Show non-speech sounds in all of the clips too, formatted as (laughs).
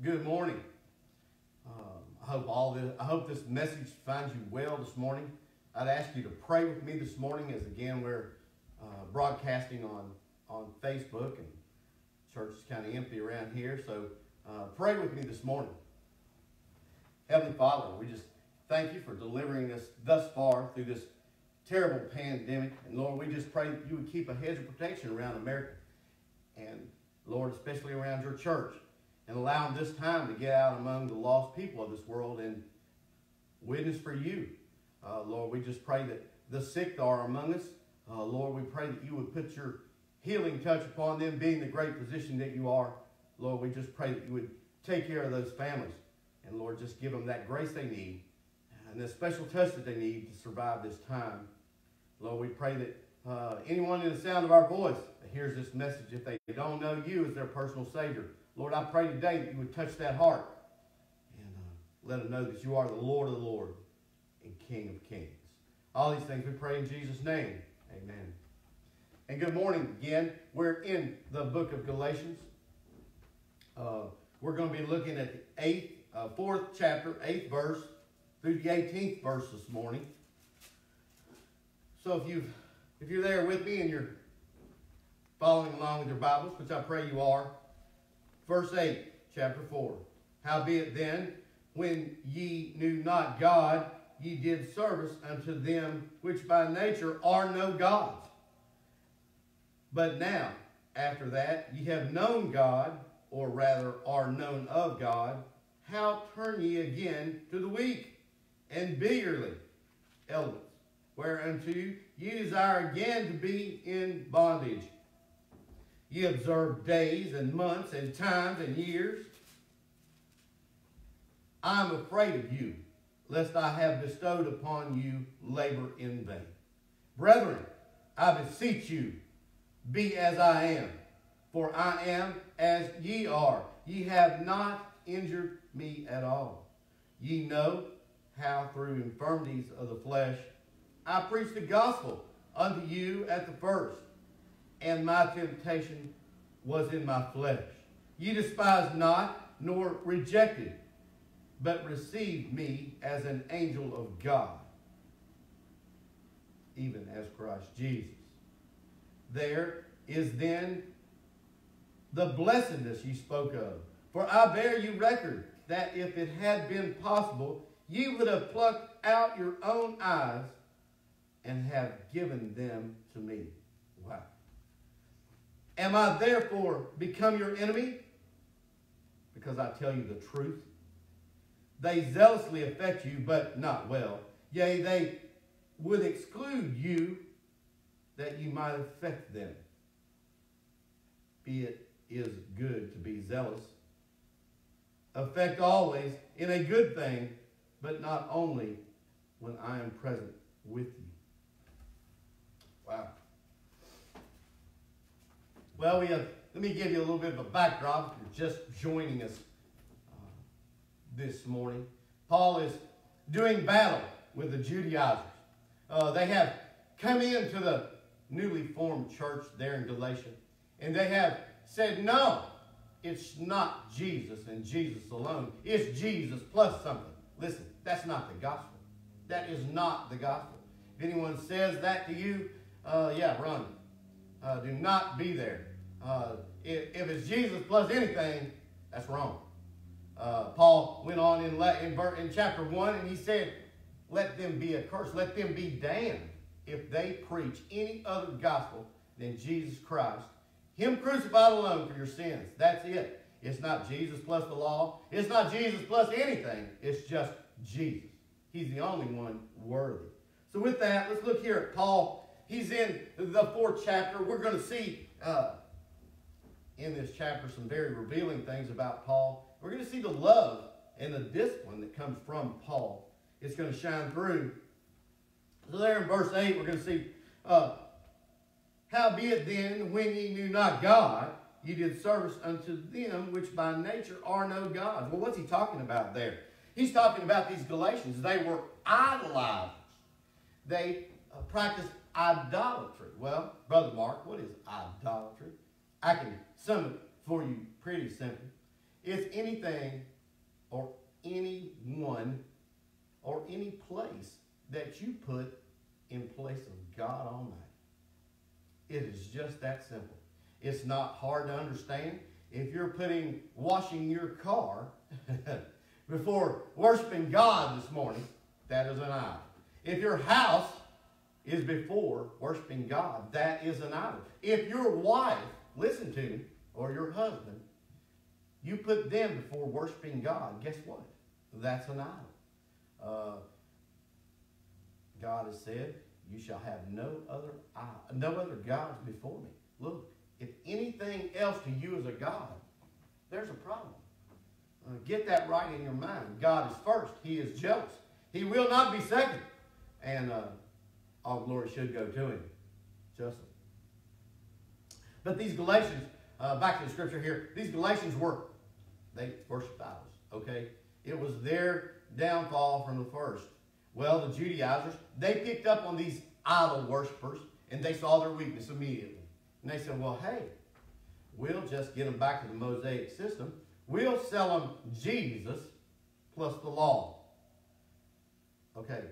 Good morning. Um, I hope all this, I hope this message finds you well this morning. I'd ask you to pray with me this morning as again we're uh, broadcasting on on Facebook and church is kind of empty around here. So uh, pray with me this morning. Heavenly Father, we just thank you for delivering us thus far through this terrible pandemic. And Lord, we just pray that you would keep a hedge of protection around America. And Lord, especially around your church and allow them this time to get out among the lost people of this world and witness for you. Uh, Lord, we just pray that the sick are among us. Uh, Lord, we pray that you would put your healing touch upon them, being the great physician that you are. Lord, we just pray that you would take care of those families. And Lord, just give them that grace they need and the special touch that they need to survive this time. Lord, we pray that uh, anyone in the sound of our voice hears this message, if they don't know you as their personal Savior, Lord, I pray today that you would touch that heart and uh, let them know that you are the Lord of the Lord and King of Kings. All these things we pray in Jesus' name. Amen. And good morning again. We're in the book of Galatians. Uh, we're going to be looking at the eighth, uh, fourth chapter, eighth verse through the 18th verse this morning. So if you if you're there with me and you're following along with your Bibles, which I pray you are, verse 8, chapter 4. Howbeit then, when ye knew not God, ye did service unto them which by nature are no gods. But now, after that, ye have known God, or rather are known of God, how turn ye again to the weak and beggarly elements, whereunto ye desire again to be in bondage? Ye observe days and months and times and years. I am afraid of you, lest I have bestowed upon you labor in vain. Brethren, I beseech you, be as I am, for I am as ye are. Ye have not injured me at all. Ye know how through infirmities of the flesh I preached the gospel unto you at the first, and my temptation was in my flesh. Ye despised not, nor rejected, but received me as an angel of God, even as Christ Jesus. There is then the blessedness ye spoke of. For I bear you record that if it had been possible, ye would have plucked out your own eyes and have given them to me. Am I therefore become your enemy? Because I tell you the truth. They zealously affect you, but not well. Yea, they would exclude you that you might affect them. Be it is good to be zealous. Affect always in a good thing, but not only when I am present with you. Wow. Well, we have, let me give you a little bit of a backdrop if you're just joining us uh, this morning. Paul is doing battle with the Judaizers. Uh, they have come into the newly formed church there in Galatia, and they have said, no, it's not Jesus and Jesus alone. It's Jesus plus something. Listen, that's not the gospel. That is not the gospel. If anyone says that to you, uh, yeah, run. Uh, do not be there. Uh, if, if, it's Jesus plus anything, that's wrong. Uh, Paul went on in, in, in chapter 1 and he said, Let them be accursed, let them be damned if they preach any other gospel than Jesus Christ. Him crucified alone for your sins. That's it. It's not Jesus plus the law. It's not Jesus plus anything. It's just Jesus. He's the only one worthy. So with that, let's look here at Paul he's in the fourth chapter. We're going to see uh, in this chapter some very revealing things about Paul. We're going to see the love and the discipline that comes from Paul. It's going to shine through. So there in verse 8, we're going to see, uh, Howbeit then, when ye knew not God, ye did service unto them which by nature are no gods. Well, what's he talking about there? He's talking about these Galatians. They were idolizers. They uh, practiced idolatry. Well, Brother Mark, what is idolatry? I can it for you pretty simple. It's anything or anyone or any place that you put in place of God Almighty. It is just that simple. It's not hard to understand. If you're putting washing your car (laughs) before worshiping God this morning, that is an idol. If your house is before worshiping God, that is an idol. If your wife, listen to me, or your husband, you put them before worshiping God, guess what? That's an idol. Uh, God has said, "You shall have no other no other gods before me." Look, if anything else to you is a god, there's a problem. Uh, get that right in your mind. God is first. He is jealous. He will not be second. And uh, all glory should go to him. Justly. But these Galatians, uh, back to the scripture here, these Galatians were, they worshiped idols, okay? It was their downfall from the first. Well, the Judaizers, they picked up on these idol worshippers and they saw their weakness immediately. And they said, well, hey, we'll just get them back to the Mosaic system. We'll sell them Jesus plus the law. Okay,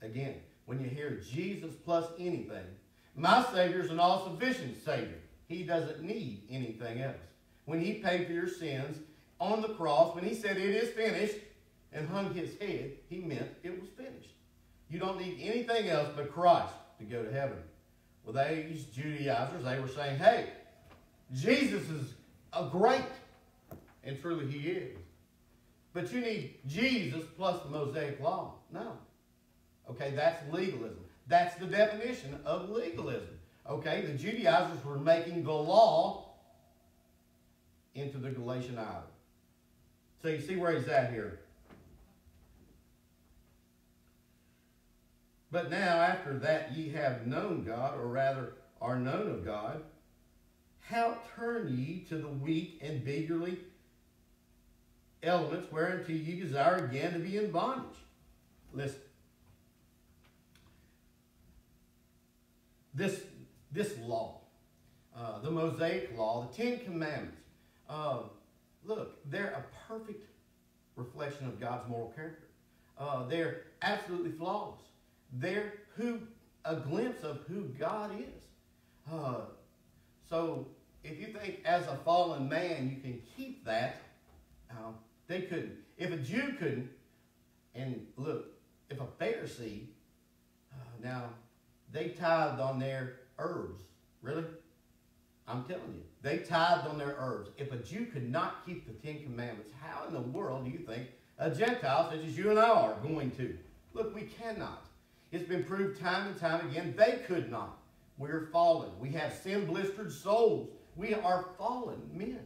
again, when you hear Jesus plus anything, my Savior is an all sufficient Savior. He doesn't need anything else. When He paid for your sins on the cross, when He said it is finished and hung His head, He meant it was finished. You don't need anything else but Christ to go to heaven. Well, these Judaizers, they were saying, hey, Jesus is a great, and truly He is. But you need Jesus plus the Mosaic law. No. Okay, that's legalism. That's the definition of legalism. Okay, the Judaizers were making the law into the Galatian idol. So you see where he's at here. But now, after that ye have known God, or rather are known of God, how turn ye to the weak and beggarly elements whereunto ye desire again to be in bondage? Listen. This, this law, uh, the Mosaic law, the Ten Commandments, uh, look, they're a perfect reflection of God's moral character. Uh, they're absolutely flawless. They're who a glimpse of who God is. Uh, so if you think as a fallen man you can keep that, uh, they couldn't. If a Jew couldn't, and look, if a Pharisee, uh, now they tithed on their herbs. Really? I'm telling you, they tithed on their herbs. If a Jew could not keep the Ten Commandments, how in the world do you think a Gentile such as you and I are going to? Look, we cannot. It's been proved time and time again they could not. We're fallen. We have sin blistered souls. We are fallen men.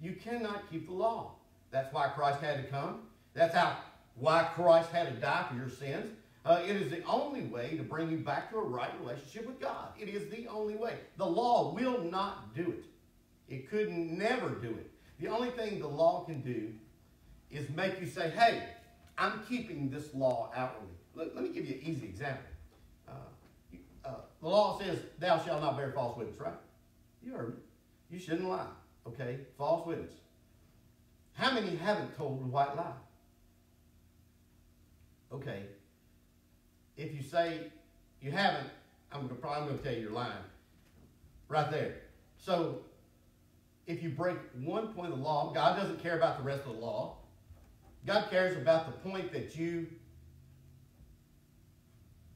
You cannot keep the law. That's why Christ had to come. That's how why Christ had to die for your sins. Uh, it is the only way to bring you back to a right relationship with God. It is the only way. The law will not do it. It could never do it. The only thing the law can do is make you say, hey, I'm keeping this law outwardly. Let, let me give you an easy example. Uh, uh, the law says, thou shalt not bear false witness, right? You heard me. You shouldn't lie, okay? False witness. How many haven't told a white lie? Okay, if you say you haven't, I'm gonna, probably going to tell you you're lying. Right there. So, if you break one point of the law, God doesn't care about the rest of the law. God cares about the point that you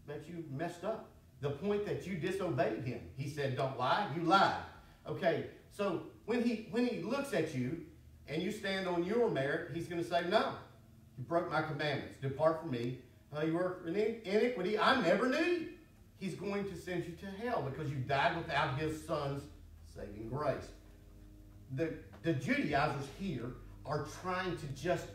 that you messed up. The point that you disobeyed him. He said, "Don't lie." You lied. Okay. So when he when he looks at you and you stand on your merit, he's going to say, "No, you broke my commandments. Depart from me, uh, you work in iniquity, I never knew He's going to send you to hell because you died without his son's saving grace. The, the Judaizers here are trying to just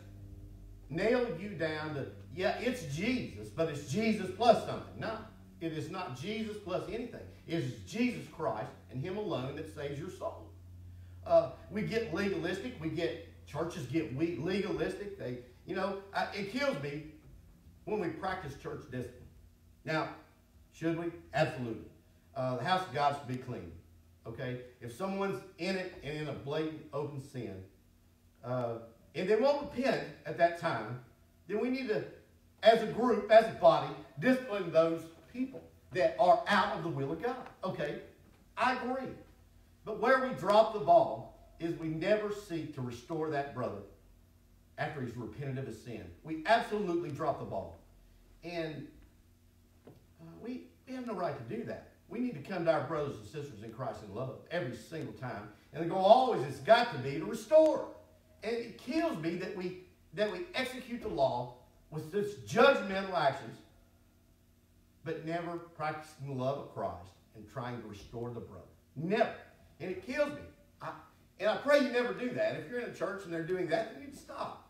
nail you down to, yeah, it's Jesus, but it's Jesus plus something. No, it is not Jesus plus anything. It is Jesus Christ and Him alone that saves your soul. Uh, we get legalistic. We get churches get legalistic. They, you know, I, it kills me when we practice church discipline. Now, should we? Absolutely. Uh, the house of God should be clean. Okay? If someone's in it and in a blatant open sin, uh, and they won't repent at that time, then we need to, as a group, as a body, discipline those people that are out of the will of God. Okay, I agree. But where we drop the ball is we never seek to restore that brother after he's repented of his sin. We absolutely drop the ball. And uh, we, we have no right to do that. We need to come to our brothers and sisters in Christ in love every single time. And the goal always has got to be to restore. And it kills me that we that we execute the law with such judgmental actions, but never practicing the love of Christ and trying to restore the brother. Never. And it kills me. I, and I pray you never do that. If you're in a church and they're doing that, then you need to stop.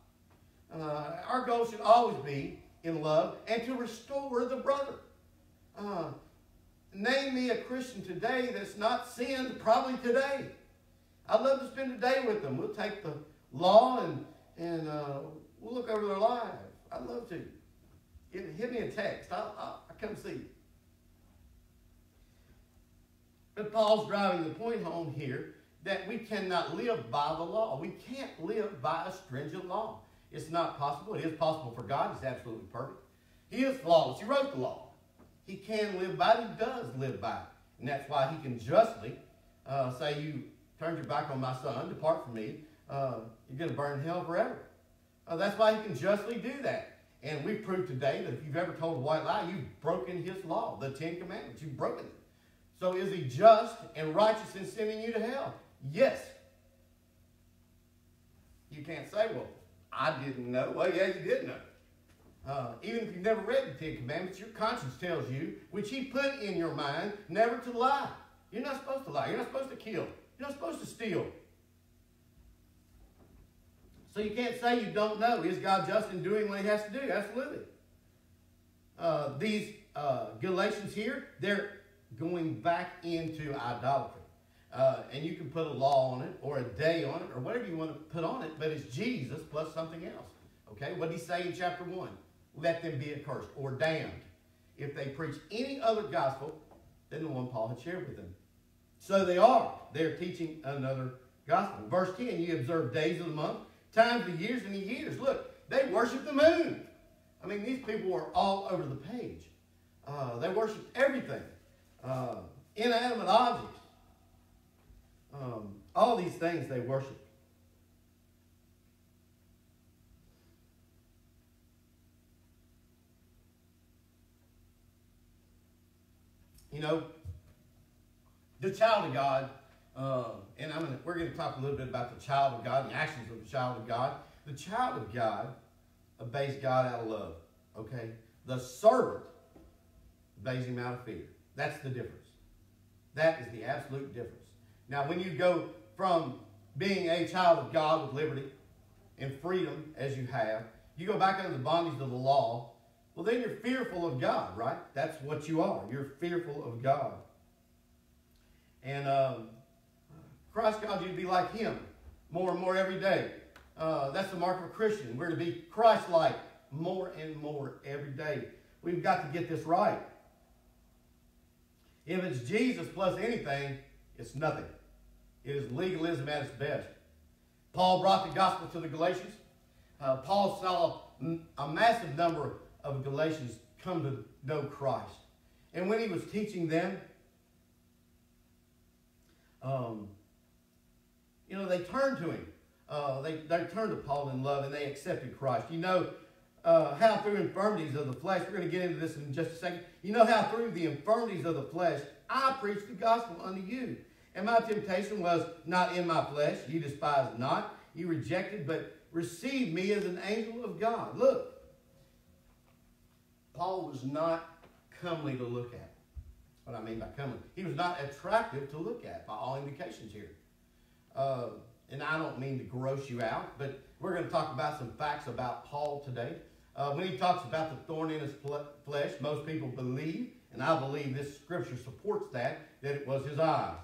Uh, our goal should always be in love and to restore the brother. Uh, name me a Christian today that's not sinned probably today. I'd love to spend a day with them. We'll take the law and, and uh, we'll look over their lives. I'd love to. Hit, hit me a text. I'll, I'll, I'll come see you. But Paul's driving the point home here that we cannot live by the law. We can't live by a stringent law. It's not possible. It is possible for God. He's absolutely perfect. He is flawless. He wrote the law. He can live by it. He does live by it. And that's why he can justly uh, say, You turned your back on my son, depart from me. Uh, you're going to burn in hell forever. Uh, that's why he can justly do that. And we proved today that if you've ever told a white lie, you've broken his law, the Ten Commandments. You've broken it. So is he just and righteous in sending you to hell? Yes. You can't say, well, I didn't know. Well, yeah, you did know. Uh, even if you've never read the Ten Commandments, your conscience tells you, which he put in your mind, never to lie. You're not supposed to lie. You're not supposed to kill. You're not supposed to steal. So you can't say you don't know. Is God just in doing what he has to do? Absolutely. Uh, these uh, Galatians here, they're going back into idolatry. Uh, and you can put a law on it or a day on it or whatever you want to put on it, but it's Jesus plus something else. Okay? What did he say in chapter 1? Let them be accursed or damned if they preach any other gospel than the one Paul had shared with them. So they are. They're teaching another gospel. Verse 10 You observe days of the month, times of years, and the years. Look, they worship the moon. I mean, these people are all over the page. Uh, they worship everything uh, inanimate objects. Um, all these things they worship. You know, the child of God, uh, and I'm gonna, we're going to talk a little bit about the child of God, the actions of the child of God. The child of God obeys God out of love. Okay? The servant obeys him out of fear. That's the difference. That is the absolute difference. Now, when you go from being a child of God with liberty and freedom as you have, you go back under the bondage of the law, well, then you're fearful of God, right? That's what you are. You're fearful of God. And um, Christ calls you to be like Him more and more every day. Uh, that's the mark of a Christian. We're to be Christ like more and more every day. We've got to get this right. If it's Jesus plus anything, it's nothing. It is legalism at its best. Paul brought the gospel to the Galatians. Uh, Paul saw a massive number of Galatians come to know Christ. And when he was teaching them, um, you know, they turned to him. Uh, they, they turned to Paul in love and they accepted Christ. You know uh, how through infirmities of the flesh, we're going to get into this in just a second. You know how through the infirmities of the flesh, I preached the gospel unto you. And my temptation was not in my flesh. You despised not. You rejected, but received me as an angel of God. Look, Paul was not comely to look at. What I mean by comely, he was not attractive to look at by all indications here. Uh, and I don't mean to gross you out, but we're going to talk about some facts about Paul today. Uh, when he talks about the thorn in his flesh, most people believe, and I believe this scripture supports that, that it was his eyes.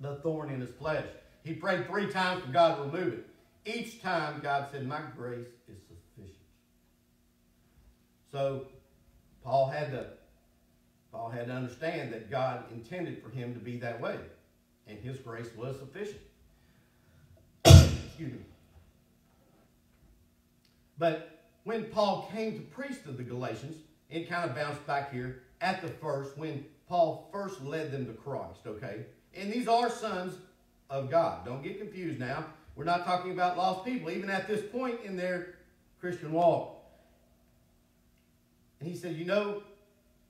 The thorn in his flesh. He prayed three times for God to remove it. Each time God said, My grace is sufficient. So Paul had to Paul had to understand that God intended for him to be that way. And his grace was sufficient. (coughs) excuse me. But when Paul came to preach to the Galatians, it kind of bounced back here at the first when Paul first led them to Christ, okay? And these are sons of God. Don't get confused now. We're not talking about lost people, even at this point in their Christian walk. And he said, You know,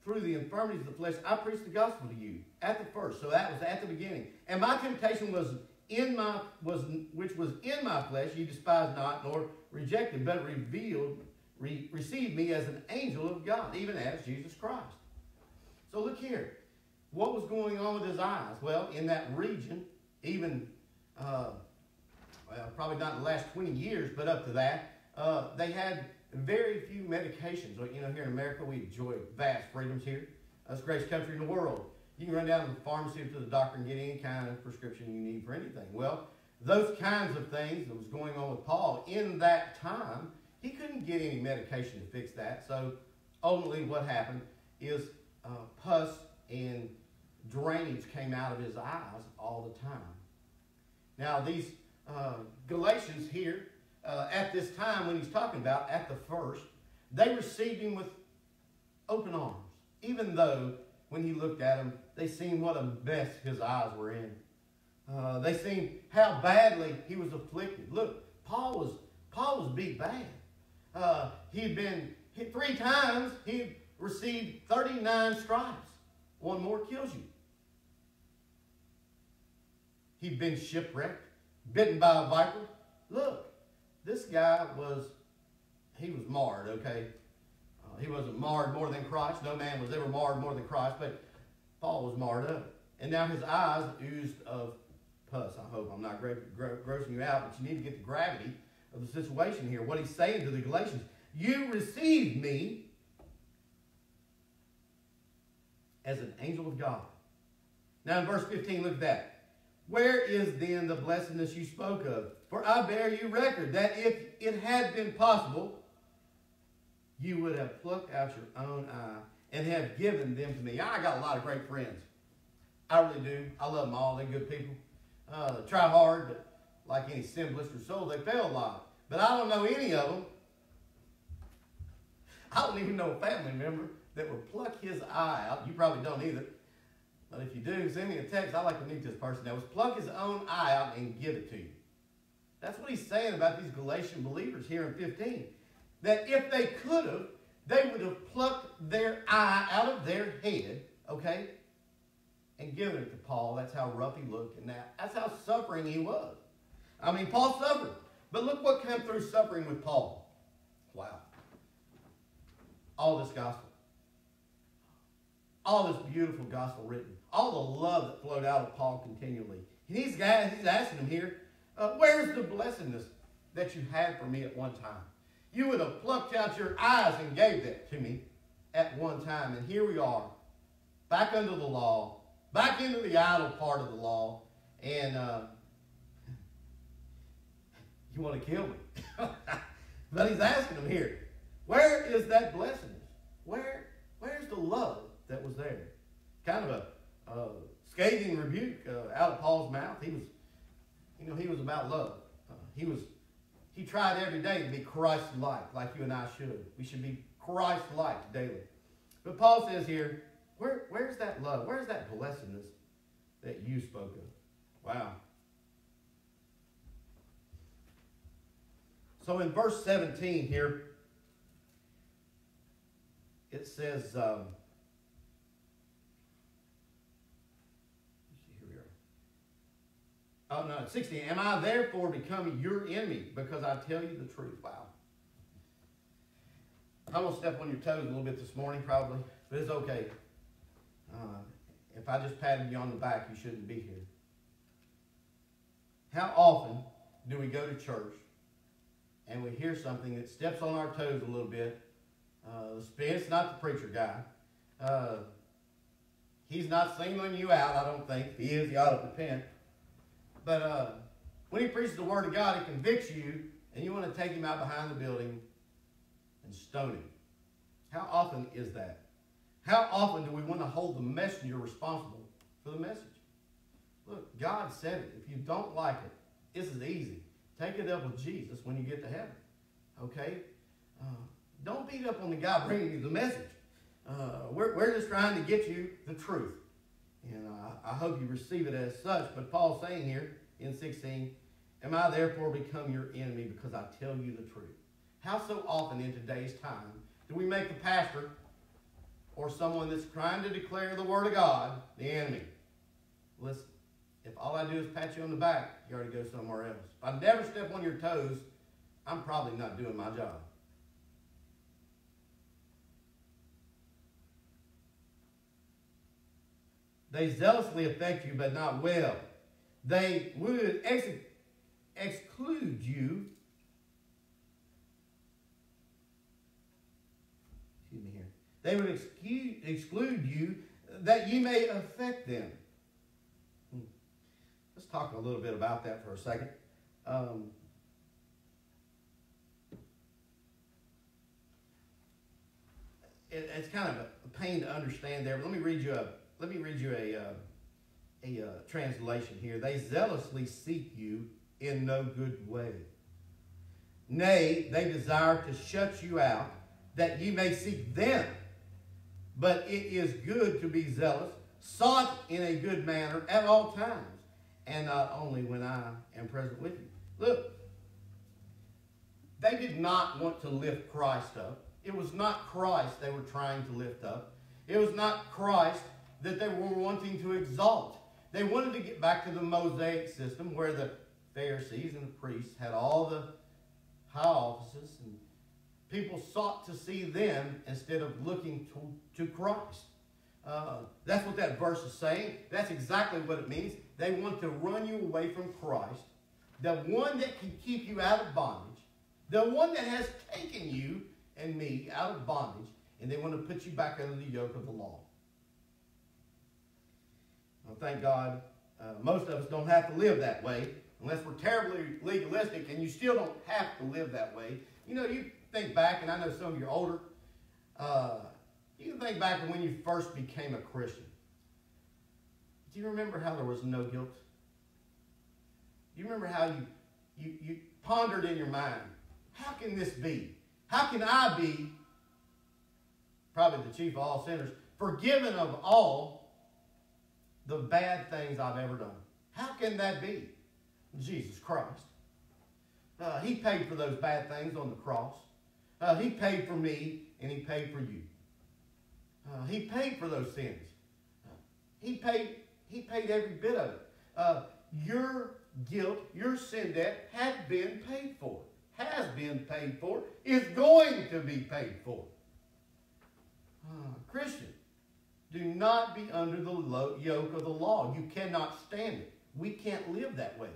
through the infirmities of the flesh, I preached the gospel to you at the first. So that was at the beginning. And my temptation was in my was which was in my flesh, you despised not nor rejected, but revealed, re, received me as an angel of God, even as Jesus Christ. So look here. What was going on with his eyes? Well, in that region, even uh, well, probably not in the last 20 years, but up to that, uh, they had very few medications. You know, here in America, we enjoy vast freedoms here. That's the greatest country in the world. You can run down to the pharmacy or to the doctor and get any kind of prescription you need for anything. Well, those kinds of things that was going on with Paul in that time, he couldn't get any medication to fix that. So ultimately, what happened is uh, pus and drainage came out of his eyes all the time. Now, these uh, Galatians here, uh, at this time when he's talking about, at the first, they received him with open arms, even though when he looked at them, they seen what a mess his eyes were in. Uh, they seen how badly he was afflicted. Look, Paul was Paul was beat bad. Uh, he'd been hit three times. He received 39 stripes. One more kills you. He'd been shipwrecked, bitten by a viper. Look, this guy was, he was marred, okay? Uh, he wasn't marred more than Christ. No man was ever marred more than Christ, but Paul was marred up. And now his eyes oozed of pus. I hope I'm not grossing you out, but you need to get the gravity of the situation here. What he's saying to the Galatians, you received me as an angel of God. Now in verse 15, look at that. Where is then the blessedness you spoke of? For I bear you record that if it had been possible, you would have plucked out your own eye and have given them to me. I got a lot of great friends. I really do. I love them all. They're good people. Uh, try hard, but like any simplest or soul, they fail a lot. But I don't know any of them. I don't even know a family member that would pluck his eye out. You probably don't either. But if you do, send me a text. I like to meet this person that was pluck his own eye out and give it to you. That's what he's saying about these Galatian believers here in 15. That if they could have, they would have plucked their eye out of their head, okay, and given it to Paul. That's how rough he looked, and that, that's how suffering he was. I mean, Paul suffered. But look what came through suffering with Paul. Wow. All this gospel. All this beautiful gospel written. All the love that flowed out of Paul continually. And he's, guys, he's asking him here, uh, where's the blessedness that you had for me at one time? You would have plucked out your eyes and gave that to me at one time. And here we are, back under the law, back into the idol part of the law. And uh, you want to kill me. (laughs) but he's asking him here, where is that blessedness? Where, where's the love that was there? Kind of a, a scathing rebuke uh, out of Paul's mouth. He was, you know, he was about love. Uh, he was, he tried every day to be Christ-like, like you and I should. We should be Christ-like daily. But Paul says here, where, where's that love? Where's that blessedness that you spoke of? Wow. So in verse 17 here, it says, um, here we are. Oh no, 16. Am I therefore becoming your enemy because I tell you the truth? Wow. I'm going to step on your toes a little bit this morning, probably, but it's okay. Uh, if I just patted you on the back, you shouldn't be here. How often do we go to church and we hear something that steps on our toes a little bit, uh, it's not the preacher guy. Uh, he's not singling you out, I don't think. If he is, he ought to repent. But uh, when he preaches the word of God, it convicts you, and you want to take him out behind the building and stone him. How often is that? How often do we want to hold the messenger responsible for the message? Look, God said it. If you don't like it, this is easy. Take it up with Jesus when you get to heaven. Okay? Uh, don't beat up on the guy bringing you the message. Uh, we're, we're just trying to get you the truth. And I, I hope you receive it as such. But Paul's saying here in 16, Am I therefore become your enemy because I tell you the truth? How so often in today's time do we make the pastor or someone that's trying to declare the word of God the enemy? Listen, if all I do is pat you on the back, you already go somewhere else. If I never step on your toes, I'm probably not doing my job. They zealously affect you, but not well. They would ex- exclude you. Excuse me here. They would excuse, exclude you that you may affect them. Hmm. Let's talk a little bit about that for a second. Um, it, it's kind of a pain to understand there, but let me read you a let me read you a uh, a uh, translation here. They zealously seek you in no good way. Nay, they desire to shut you out, that ye may seek them. But it is good to be zealous, sought in a good manner at all times, and not only when I am present with you. Look, they did not want to lift Christ up. It was not Christ they were trying to lift up. It was not Christ that they were wanting to exalt. They wanted to get back to the Mosaic system where the Pharisees and the priests had all the high offices and people sought to see them instead of looking to, to Christ. Uh, that's what that verse is saying. That's exactly what it means. They want to run you away from Christ, the one that can keep you out of bondage, the one that has taken you and me out of bondage, and they want to put you back under the yoke of the law. Well, thank God, uh, most of us don't have to live that way unless we're terribly legalistic, and you still don't have to live that way. You know, you think back, and I know some of you are older. Uh, you can think back to when you first became a Christian. Do you remember how there was no guilt? Do you remember how you, you, you pondered in your mind, how can this be? How can I be, probably the chief of all sinners, forgiven of all the bad things I've ever done? How can that be? Jesus Christ. Uh, he paid for those bad things on the cross. Uh, he paid for me and he paid for you. Uh, he paid for those sins. he paid. He paid every bit of it. Uh, your guilt, your sin debt, had been paid for. Has been paid for. Is going to be paid for. Uh, Christian, do not be under the yoke of the law. You cannot stand it. We can't live that way.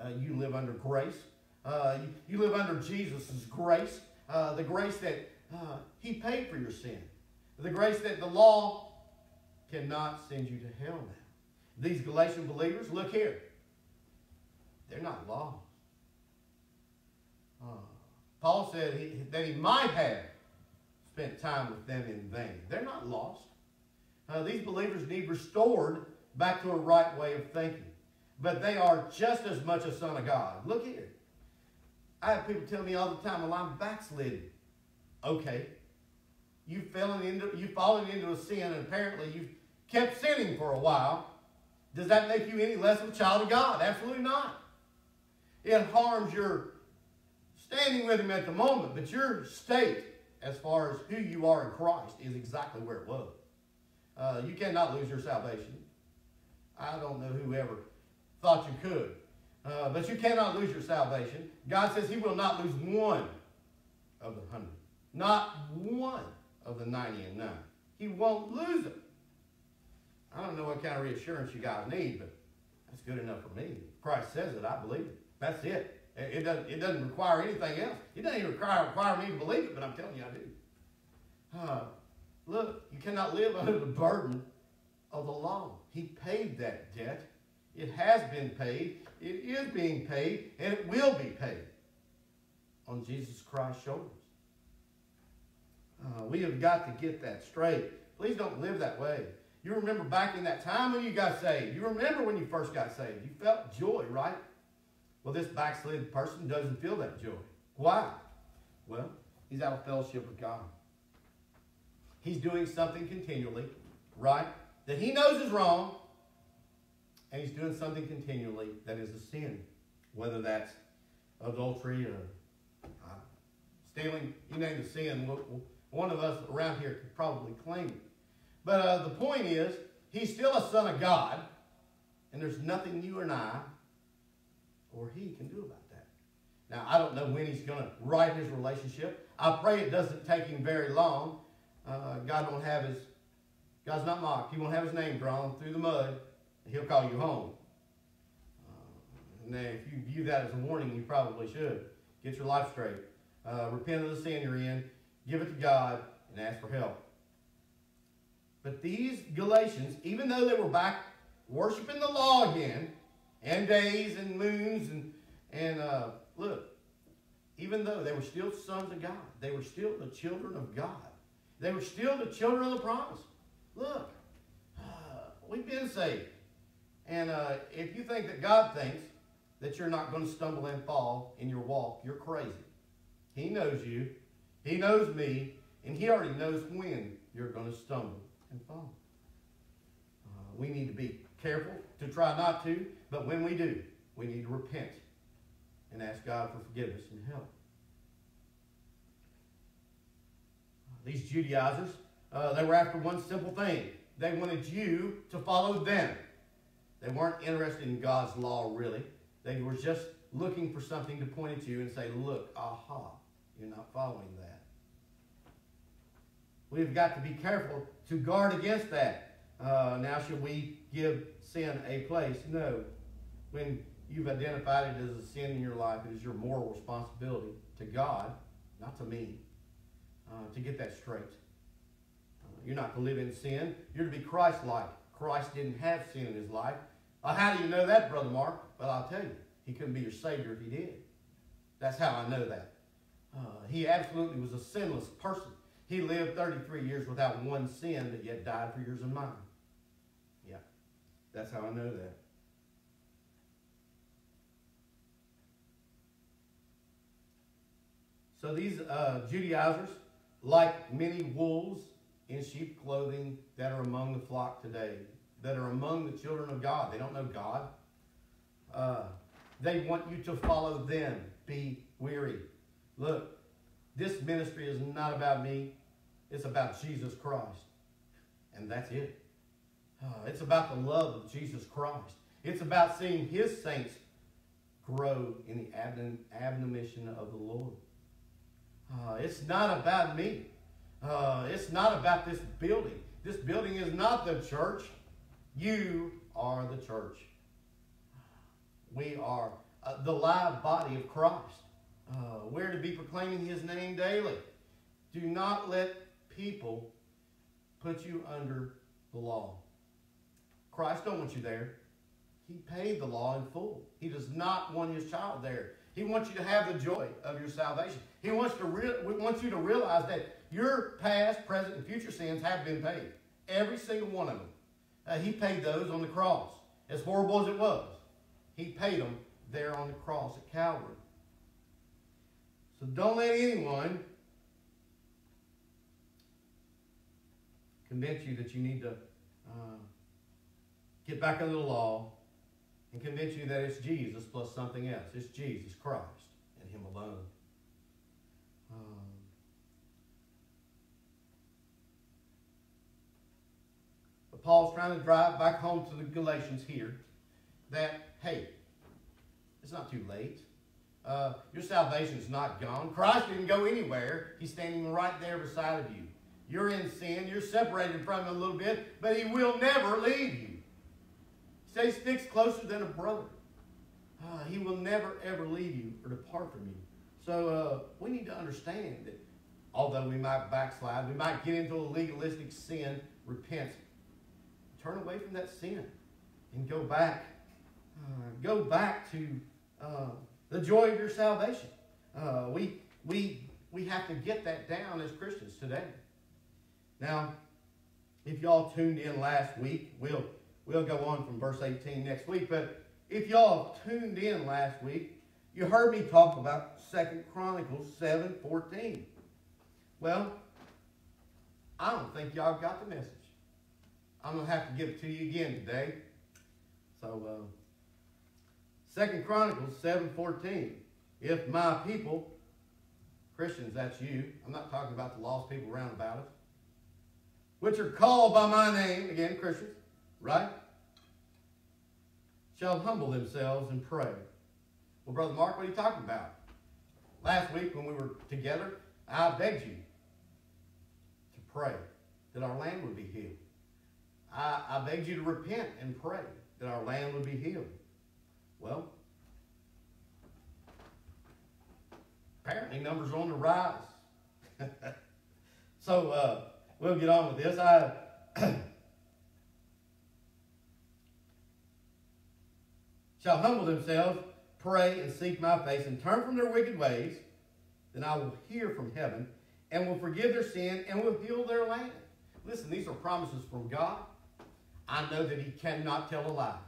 Uh, you live under grace. Uh, you, you, live under Jesus' grace, uh, the grace that uh, He paid for your sin, the grace that the law cannot send you to hell now. These Galatian believers, look here, they're not lost. Uh, Paul said he, that he might have spent time with them in vain. They're not lost. Uh, these believers need restored back to a right way of thinking but they are just as much a son of God. Look here. I have people tell me all the time, well, I'm backslidden. Okay. You've fallen into you've fallen into a sin, and apparently you've kept sinning for a while. Does that make you any less of a child of God? Absolutely not. It harms your standing with Him at the moment, but your state, as far as who you are in Christ, is exactly where it was. Uh, you cannot lose your salvation. I don't know whoever thought you could. Uh, but you cannot lose your salvation. God says He will not lose one of the hundred, not one of the 90 and 9. He won't lose it. I don't know what kind of reassurance you guys need, but that's good enough for me. Christ says it, I believe it. That's it. It doesn't, it doesn't require anything else. It doesn't even require, require me to believe it, but I'm telling you I do. Uh, look, you cannot live under the burden of the law. He paid that debt. It has been paid, it is being paid, and it will be paid on Jesus Christ's shoulders. Uh, we have got to get that straight. Please don't live that way. You remember back in that time when you got saved. You remember when you first got saved. You felt joy, right? Well, this backslid person doesn't feel that joy. Why? Well, he's out of fellowship with God. He's doing something continually, right? That he knows is wrong, and he's doing something continually that is a sin, whether that's adultery or uh, stealing. You name the sin, one of us around here could probably claim it. But uh, the point is, he's still a son of God, and there's nothing you and I or he can do about that. Now, I don't know when he's going to right his relationship. I pray it doesn't take him very long. Uh, God won't have his, God's not mocked. He won't have his name drawn through the mud. He'll call you home. Uh, now, if you view that as a warning, you probably should. Get your life straight. Uh, repent of the sin you're in. Give it to God and ask for help. But these Galatians, even though they were back worshiping the law again, and days and moons and and uh, look, even though they were still sons of God, they were still the children of God. They were still the children of the promise. Look, uh, we've been saved, and uh, if you think that God thinks that you're not going to stumble and fall in your walk, you're crazy. He knows you, He knows me, and He already knows when you're going to stumble and fall. Uh, we need to be careful to try not to, but when we do, we need to repent and ask God for forgiveness and help. These Judaizers, uh, they were after one simple thing. They wanted you to follow them. They weren't interested in God's law, really. They were just looking for something to point at you and say, look, aha, you're not following that. We've got to be careful to guard against that. Uh, now, should we give sin a place? No. When you've identified it as a sin in your life, it is your moral responsibility to God, not to me, uh, to get that straight. Uh, you're not to live in sin. You're to be Christ-like. Christ didn't have sin in his life. Uh, how do you know that, Brother Mark? Well, I'll tell you. He couldn't be your Savior if he did. That's how I know that. Uh, he absolutely was a sinless person. He lived 33 years without one sin, but yet died for yours and mine. Yeah, that's how I know that. So these uh, Judaizers, like many wolves in sheep clothing that are among the flock today, that are among the children of God, they don't know God. Uh, they want you to follow them. Be weary. Look, this ministry is not about me. It's about Jesus Christ. And that's it. Uh, it's about the love of Jesus Christ. It's about seeing his saints grow in the admonition of the Lord. Uh, it's not about me. Uh, it's not about this building. This building is not the church. You are the church. We are uh, the live body of Christ. Uh, we're to be proclaiming his name daily. Do not let people put you under the law. Christ don't want you there. He paid the law in full. He does not want his child there. He wants you to have the joy of your salvation. He wants to re- wants you to realize that your past, present, and future sins have been paid. Every single one of them. Uh, he paid those on the cross. As horrible as it was, he paid them there on the cross at Calvary. So don't let anyone convince you that you need to uh, get back under the law and convince you that it's Jesus plus something else. It's Jesus Christ and Him alone. Paul's trying to drive back home to the Galatians here that, hey, it's not too late. Uh, your salvation is not gone. Christ didn't go anywhere. He's standing right there beside of you. You're in sin. You're separated from him a little bit, but he will never leave you. Stay sticks closer than a brother. Uh, he will never, ever leave you or depart from you. So uh, we need to understand that although we might backslide, we might get into a legalistic sin, repent, turn away from that sin, and go back. Uh, go back to uh, the joy of your salvation. Uh, we, we, we have to get that down as Christians today. Now, if y'all tuned in last week, we'll We'll go on from verse 18 next week, but if y'all tuned in last week, you heard me talk about Second Chronicles 7 14. Well, I don't think y'all got the message. I'm going to have to give it to you again today. So, uh, Second Chronicles 7 14. If my people, Christians, that's you, I'm not talking about the lost people around about us, which are called by my name, again, Christians, right? Shall humble themselves and pray. Well, Brother Mark, what are you talking about? Last week when we were together, I begged you to pray that our land would be healed. I, I begged you to repent and pray that our land would be healed. Well, apparently numbers are on the rise. (laughs) so uh, we'll get on with this. I (clears throat) shall humble themselves, pray, and seek my face, and turn from their wicked ways, then I will hear from heaven, and will forgive their sin, and will heal their land. Listen, these are promises from God. I know that He cannot tell a lie.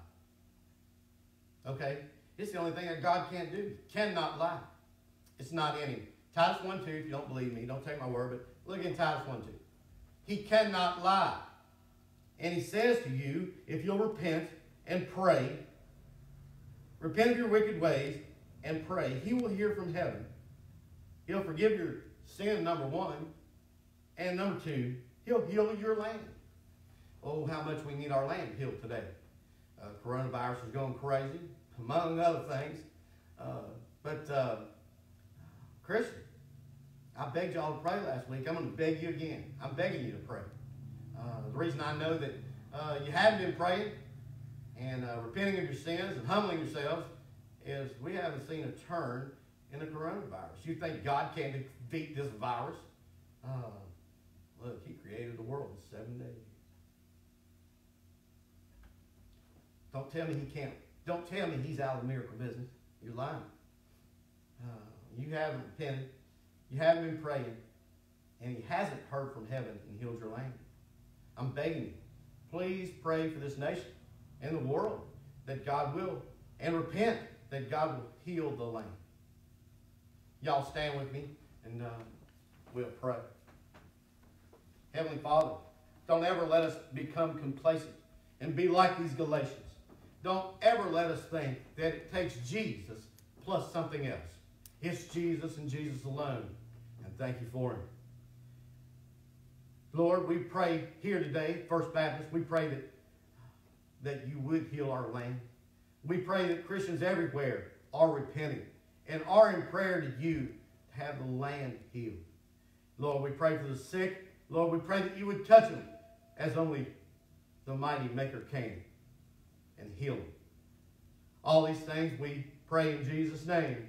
Okay? It's the only thing that God can't do. He cannot lie. It's not in Him. Titus 1 2, if you don't believe me, don't take my word, but look in Titus 1 2. He cannot lie. And He says to you, if you'll repent and pray, repent of your wicked ways and pray, He will hear from heaven. He'll forgive your sin, number one. And number two, He'll heal your land. Oh, how much we need our land healed today. Uh, coronavirus is going crazy, among other things. Uh, but, uh, Christian, I begged y'all to pray last week. I'm going to beg you again. I'm begging you to pray. Uh, the reason I know that uh, you haven't been praying and uh, repenting of your sins and humbling yourselves is we haven't seen a turn in the coronavirus. You think God can't defeat this virus? look, He created the world in seven days. Don't tell me he can't. Don't tell me he's out of the miracle business. You're lying. Uh, you haven't repented. You haven't been praying. And he hasn't heard from heaven and healed your land. I'm begging you, please pray for this nation and the world that God will, and repent that God will heal the land. Y'all stand with me and uh, we'll pray. Heavenly Father, don't ever let us become complacent and be like these Galatians. Don't ever let us think that it takes Jesus plus something else. It's Jesus and Jesus alone. And thank you for him. Lord, we pray here today, First Baptist, we pray that, that you would heal our land. We pray that Christians everywhere are repenting and are in prayer to you to have the land healed. Lord, we pray for the sick. Lord, we pray that you would touch them as only the mighty Maker can and heal them. All these things we pray in Jesus' name.